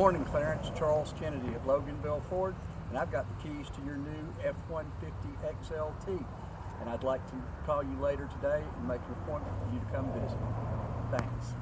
Morning, Clarence. Charles Kennedy of Loganville Ford, and I've got the keys to your new F-150 XLT. And I'd like to call you later today and make an appointment for you to come visit. Thanks.